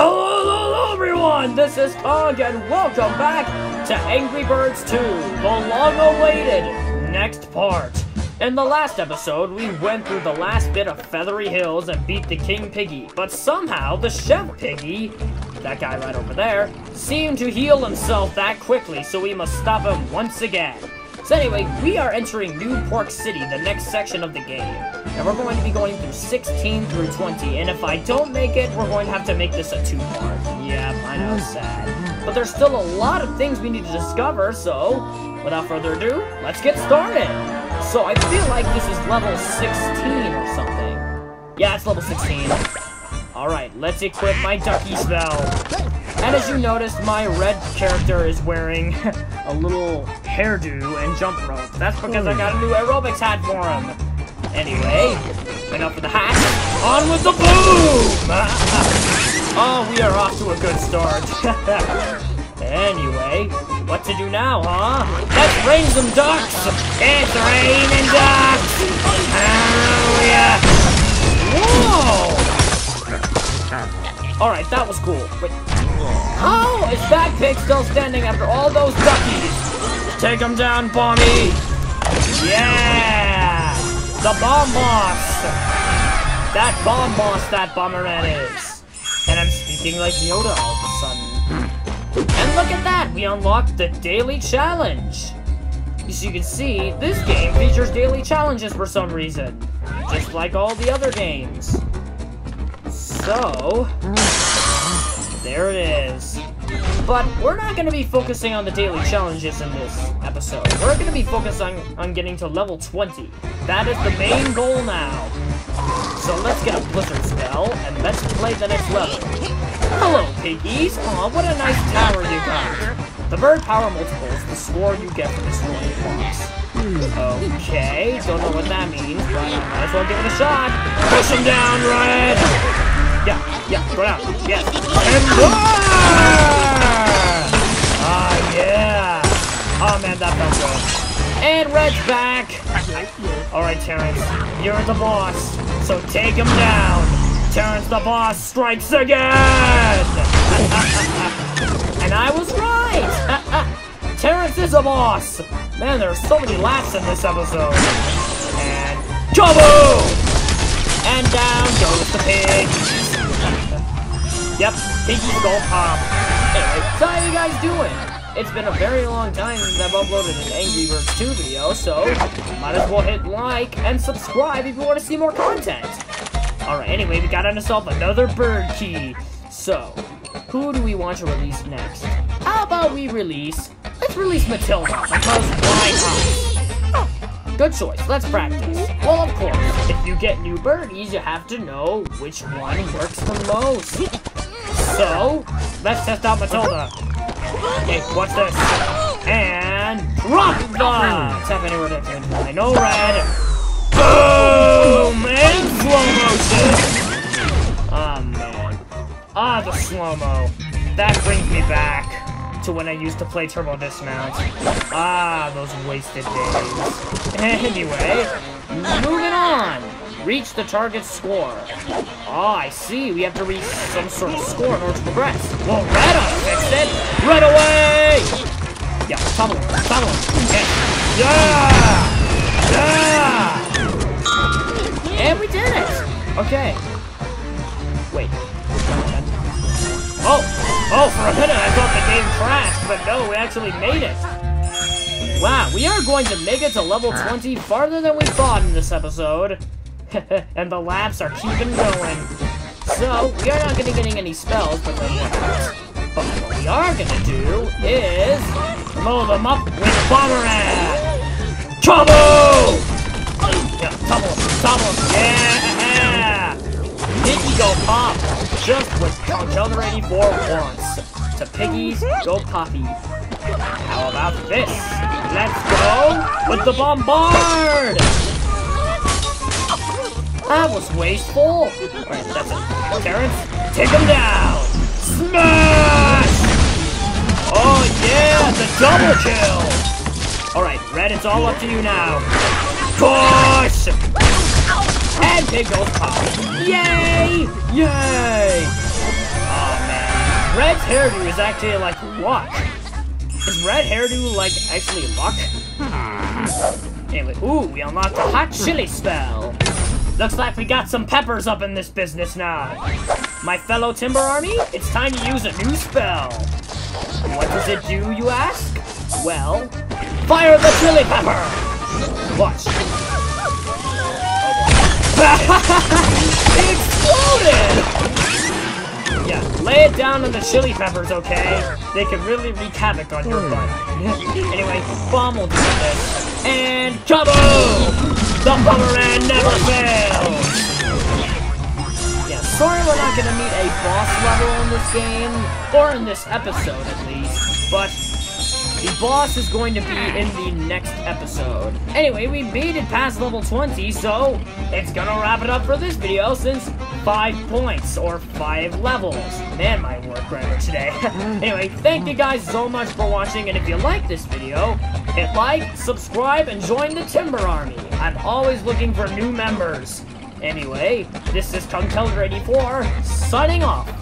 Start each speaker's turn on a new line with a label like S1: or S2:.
S1: Hello, everyone! This is Kong, and welcome back to Angry Birds 2, the long-awaited next part. In the last episode, we went through the last bit of Feathery Hills and beat the King Piggy, but somehow the Chef Piggy, that guy right over there, seemed to heal himself that quickly, so we must stop him once again. So anyway, we are entering New Pork City, the next section of the game. And we're going to be going through 16 through 20, and if I don't make it, we're going to have to make this a two-part. Yeah, I know, sad. But there's still a lot of things we need to discover, so without further ado, let's get started. So I feel like this is level 16 or something. Yeah, it's level 16. Alright, let's equip my ducky spell. And as you noticed, my red character is wearing a little hairdo and jump rope. That's because I got a new aerobics hat for him. Anyway, enough of the hat. On with the boom! oh, we are off to a good start. anyway, what to do now, huh? Let's rain some ducks! It's raining ducks! Hallelujah! Whoa! Alright, that was cool. Wait. Oh, is that pig still standing after all those duckies? Take him down, Bomby! Yeah! The Bomb Boss! That Bomb Boss that Bomberman is. And I'm speaking like Yoda all of a sudden. And look at that! We unlocked the Daily Challenge! As you can see, this game features daily challenges for some reason. Just like all the other games. So, there it is. But we're not going to be focusing on the daily challenges in this episode. We're going to be focusing on getting to level 20. That is the main goal now. So let's get a Blizzard spell, and let's play the next level. Hello, piggies! Aw, what a nice tower you got. The bird power multiples the score you get for destroying blocks. Okay, don't know what that means, but might as well give it a shot. Push him down, Red! Yeah, yeah, go down. Yes. And Ah, yeah. Oh, man, that felt good. And Red's back. Alright, Terrence, you're the boss, so take him down. Terrence the boss strikes again! and I was right! Terrence is a boss! Man, there's so many laughs in this episode. And kaboom! And down goes the pig. Yep, Pinky's Gold Pop. Um, anyway, so how you guys doing? It's been a very long time since I've uploaded an Angry Birds 2 video, so might as well hit like and subscribe if you want to see more content. Alright, anyway, we got ourselves another bird key. So, who do we want to release next? How about we release... Let's release Matilda, because why not? Good choice, let's practice. Well, of course, if you get new birdies, you have to know which one works the most. So, let's test out Matilda. Okay, what's this. And drop the tap anywhere different. I know red. Boom! And slow motion. Oh, man. Ah, the slow-mo. That brings me back to when I used to play Turbo Dismount. Ah, those wasted days. Anyway, moving on reach the target score. Ah, I see. We have to reach some sort of score in order to progress. Well, on fixed it. Right away! Yeah, tumble him. Yeah! Yeah! Yeah! And we did it! Okay. Wait. Oh! Oh, for a minute I thought the game crashed, but no, we actually made it. Wow, we are going to make it to level 20 farther than we thought in this episode. and the laps are keeping going. So, we are not going to be getting any spells, but But what we are going to do is blow them up with Bomberman! Trouble! Yeah, tumble, tumble, yeah! Piggy go pop! Just what Conkeldurr 84 wants. To Piggies go poppy. How about this? Let's go with the Bombard! That was wasteful. Alright, that's it. Terrence, take him down. Smash! Oh yeah, the double kill. Alright, Red, it's all up to you now. Push! And Pig goes pop. Yay! Yay! Oh man. hairdo is actually like luck. Is red hairdo like actually luck? Hmm. Anyway, ooh, we unlocked a hot chili spell. Looks like we got some peppers up in this business now. My fellow Timburr Army, it's time to use a new spell. What does it do, you ask? Well, fire the chili pepper! Watch. it exploded! Yeah, lay it down on the chili peppers, okay? They can really wreak havoc on your butt. anyway, Bomb will do this. And kaboom! The Bomberman never fails! Sorry we're not gonna meet a boss level in this game, or in this episode at least, but the boss is going to be in the next episode. Anyway, we made it past level 20, so it's gonna wrap it up for this video since 5 points, or 5 levels. Man, my work grammar today. anyway, thank you guys so much for watching, and if you like this video, hit like, subscribe, and join the Timburr Army. I'm always looking for new members. Anyway, this is Kung 84 signing off.